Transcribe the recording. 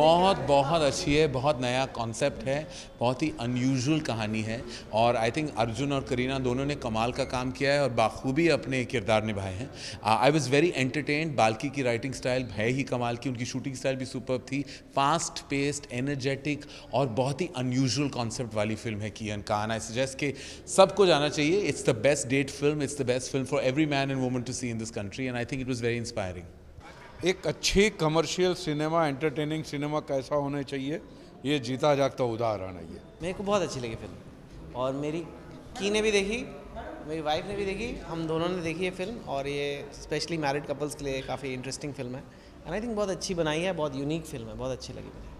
बहुत बहुत अच्छी है, बहुत नया कॉन्सेप्ट है, बहुत ही अनयूजुअल कहानी है और आई थिंक अर्जुन और करीना दोनों ने कमाल का काम किया है और बाखूबी अपने किरदार निभाए हैं। I was very entertained Balki की राइटिंग स्टाइल है ही कमाल की, उनकी शूटिंग स्टाइल भी सुपर थी फास्ट पेस्ड एनर्जेटिक और बहुत ही अनयूजुअल कॉन्सेप्ट वाली फ़िल्म है कियन खान आई सजेस्ट कि सबको जाना चाहिए it's the best date film it's the best film for every man and woman to see in this country and I think it was very inspiring एक अच्छी कमर्शियल सिनेमा एंटरटेनिंग सिनेमा कैसा होना चाहिए, ये जीता जागता उदाहरण है ये। मेरे को बहुत अच्छी लगी फ़िल्म। और मेरी की ने भी देखी, मेरी वाइफ ने भी देखी, हम दोनों ने देखी ये फ़िल्म, और ये स्पेशली मैरिड कपल्स के लिए काफ़ी इंटरेस्टिंग फ़िल्म है। एंड आई थिंक बहुत अच्छी बनाई है, बहुत यूनिक फ़िल्म है, बहुत अच्छी लगी मुझे।